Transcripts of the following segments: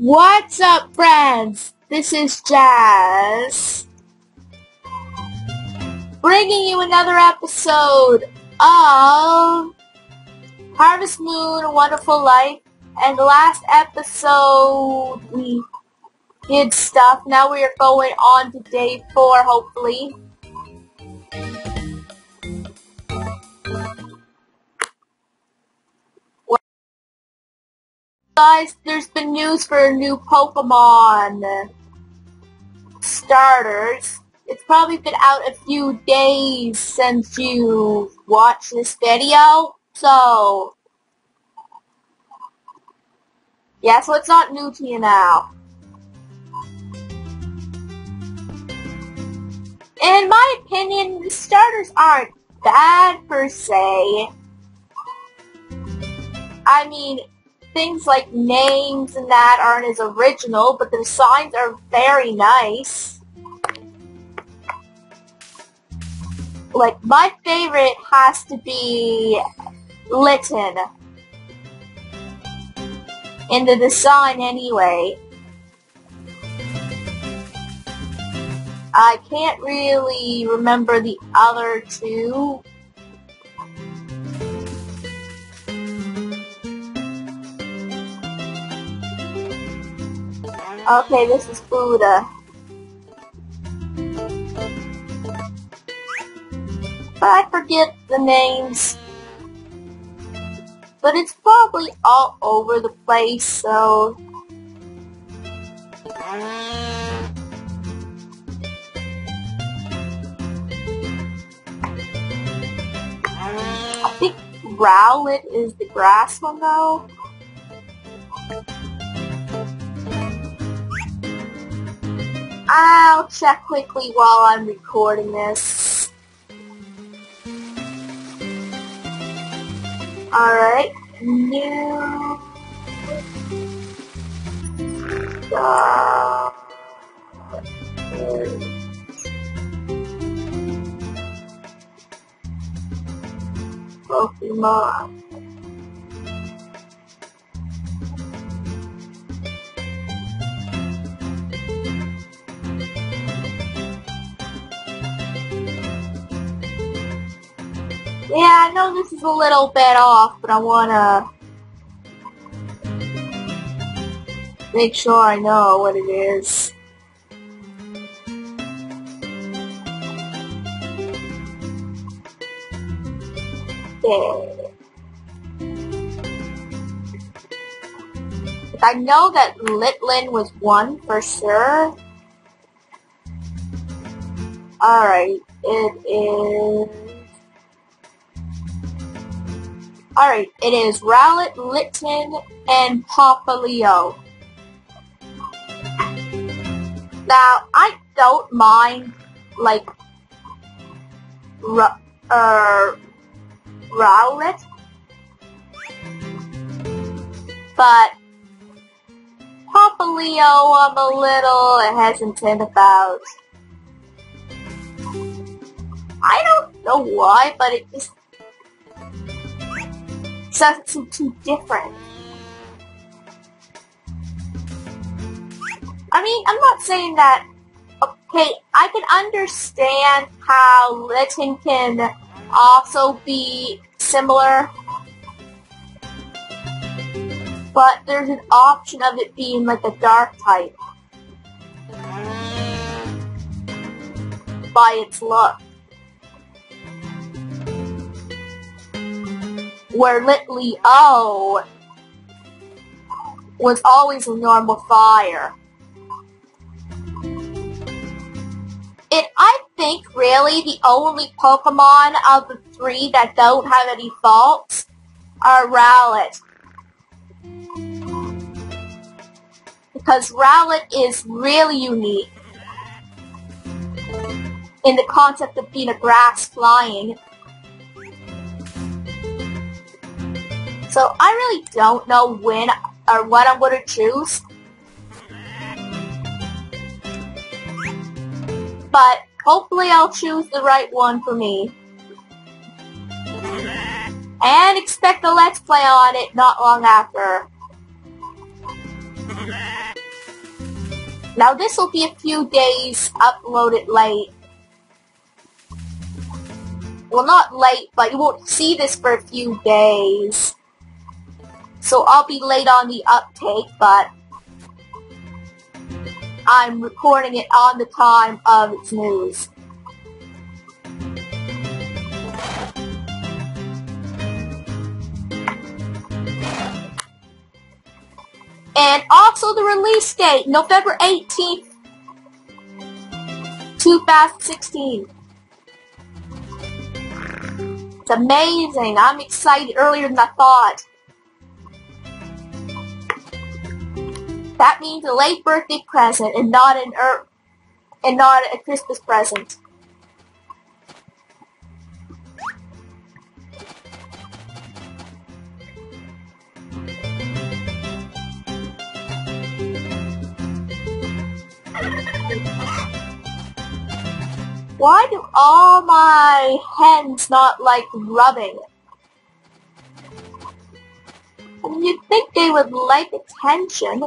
What's up, friends? This is Jazz. Bringing you another episode of Harvest Moon, Wonderful Life. And the last episode, we did stuff. Now we are going on to day four, hopefully. Guys, there's been news for a new Pokemon starters. It's probably been out a few days since you watched this video, so... Yeah, so it's not new to you now. In my opinion, the starters aren't bad per se. I mean, things like names and that aren't as original, but the designs are very nice. Like, my favorite has to be Litten. In the design anyway. I can't really remember the other two. Okay, this is Buddha. But I forget the names. But it's probably all over the place, so... I think Rowlet is the grass one, though. I'll check quickly while I'm recording this. Alright, new... Uh, Pokemon. Yeah, I know this is a little bit off, but I wanna make sure I know what it is. I know that Litten was one for sure. Alright, it is... Alright, it is Rowlet, Litten, and Popplio. Now, I don't mind, like, R uh, Rowlet, but Popplio I'm a little hesitant about. I don't know why, but it just too different. I mean, I'm not saying that, okay, I can understand how Litten can also be similar, but there's an option of it being like a dark type by its look. Where Litley O oh, was always a normal fire. And I think really the only Pokemon of the three that don't have any faults are Rowlet. Because Rowlet is really unique in the concept of being a grass flying So I really don't know when or what I'm going to choose. But hopefully I'll choose the right one for me. And expect a Let's Play on it not long after. Now this will be a few days uploaded late. Well, not late, but you won't see this for a few days. So I'll be late on the uptake, but I'm recording it on the time of its news. And also the release date, November 18th, 2016. It's amazing. I'm excited earlier than I thought. That means a late birthday present and not an er and not a Christmas present. Why do all my hens not like rubbing? I mean, you'd think they would like attention.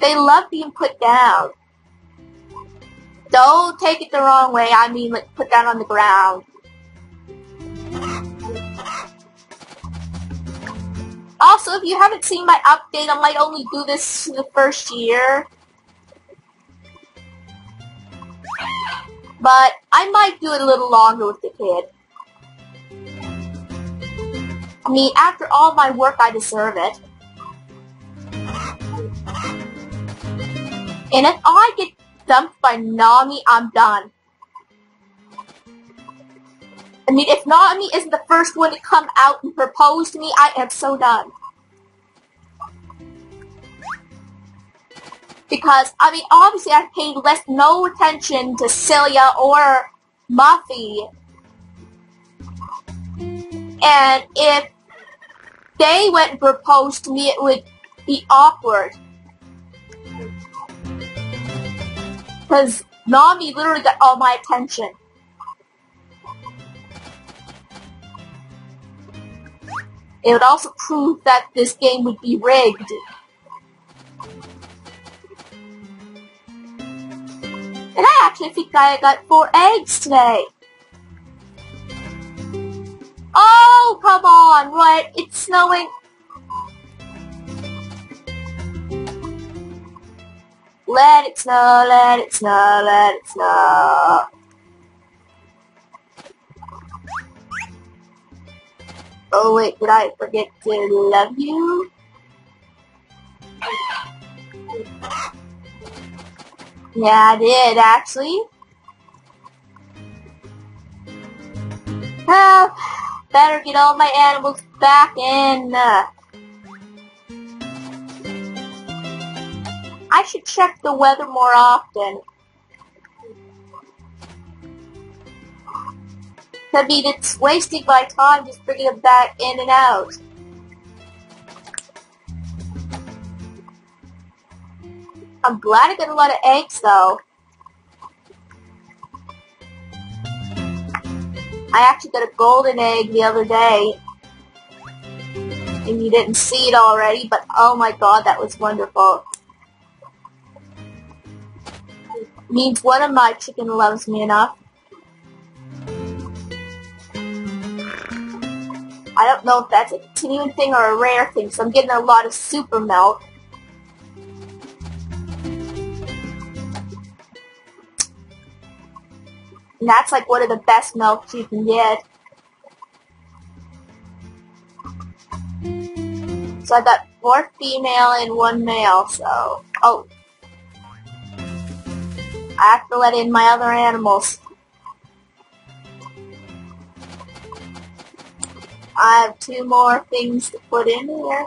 They love being put down. Don't take it the wrong way, I mean like put down on the ground. Also, if you haven't seen my update, I might only do this the first year. But I might do it a little longer with the kid. I mean, after all my work, I deserve it. And if I get dumped by Nami, I'm done. I mean, if Nami isn't the first one to come out and propose to me, I am so done. because I mean obviously I paid less no attention to Celia or Muffy. And if they went and proposed to me it would be awkward. Because Nami literally got all my attention. It would also prove that this game would be rigged. And I actually think I got four eggs today. Oh, come on, what? It's snowing. Let it snow, let it snow, let it snow. Oh wait, did I forget to love you? Yeah, I did, actually. Well, better get all my animals back in. Uh, I should check the weather more often. I mean, it's wasting my time just bringing them back in and out. I'm glad I got a lot of eggs, though. I actually got a golden egg the other day. And you didn't see it already, but oh my god, that was wonderful. Means one of my chicken loves me enough. I don't know if that's a continuing thing or a rare thing, so I'm getting a lot of super milk. And that's like one of the best milks you can get. So I got four female and one male, so... Oh. I have to let in my other animals. I have two more things to put in here.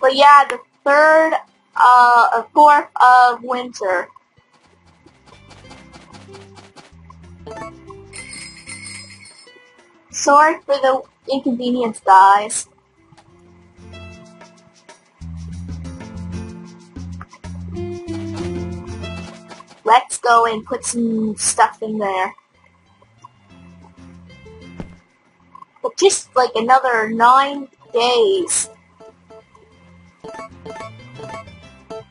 But yeah, the third, uh, fourth of winter. Sorry for the inconvenience, guys. Let's go and put some stuff in there. But just like another nine days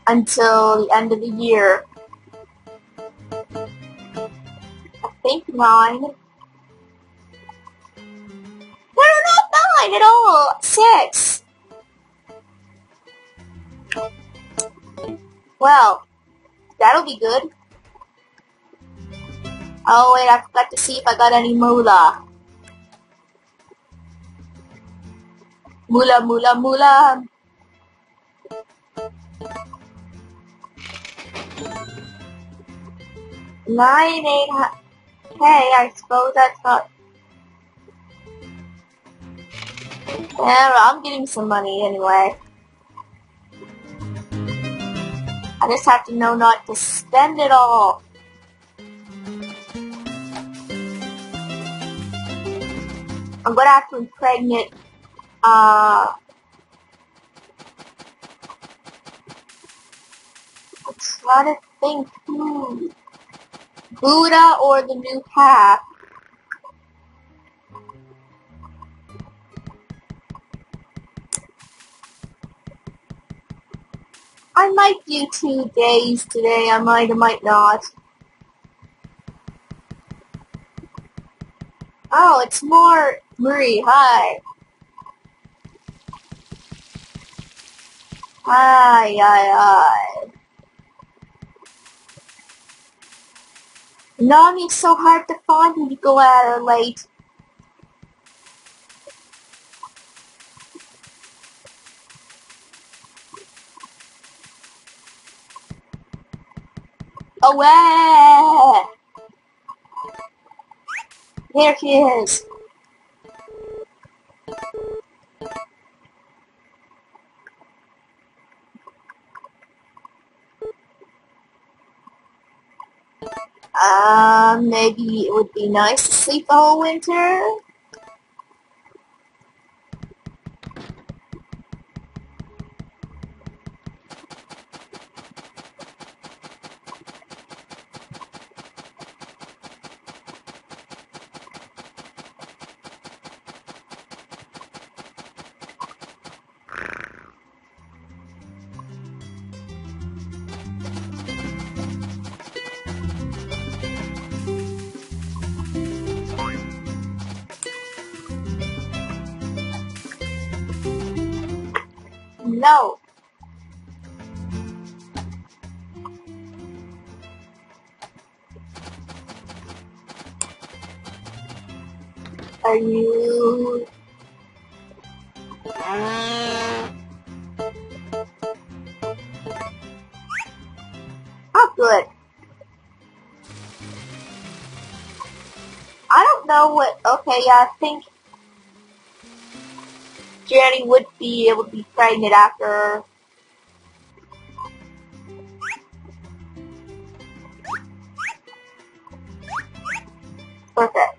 until the end of the year. I think nine. No, not nine at all. Six. Well, that'll be good. Oh wait, I forgot to see if I got any moolah. Moolah, moolah, moolah. Nine, eight, hey, I suppose that's not... Yeah, I'm getting some money anyway. I just have to know not to spend it all. I'm gonna have to impregnate, uh, I'm trying to think who. Buddha or the new path. I might do two days today, I might I might not. Oh, it's more Marie, hi. Hi, hi, hi. Nami's so hard to find when you go out late. Away! There she is. Uh, maybe it would be nice to sleep all winter. No. Are you... Oh, good. I don't know what... Okay, yeah, I think Jenny would be able to be pregnant after Perfect.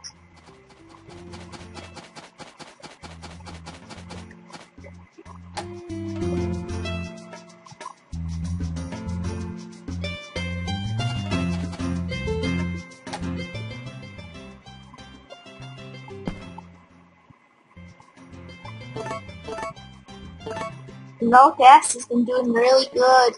No, Gas has been doing really good.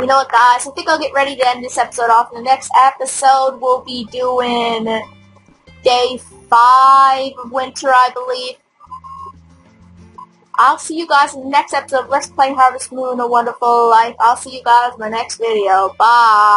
You know what, guys? I think I'll get ready to end this episode off. In the next episode, we'll be doing day five of winter, I believe. I'll see you guys in the next episode of Let's Play Harvest Moon, A Wonderful Life. I'll see you guys in the next video. Bye!